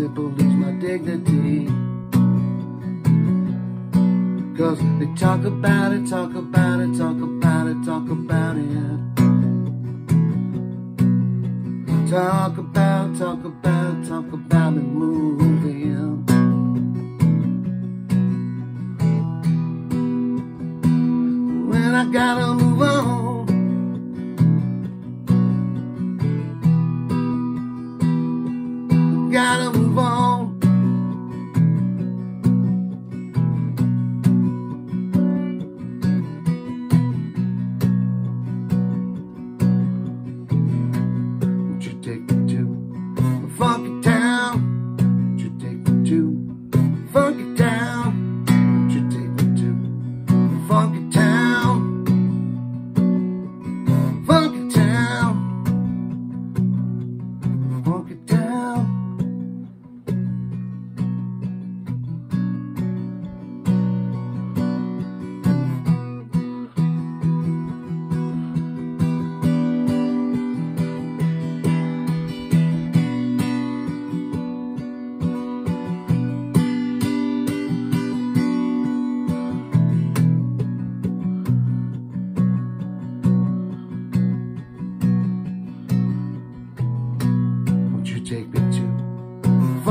people lose my dignity. Cause they talk about it, talk about it, talk about it, talk about it. Talk about, talk about, talk about me moving. When I gotta move on. gotta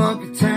bumpy town.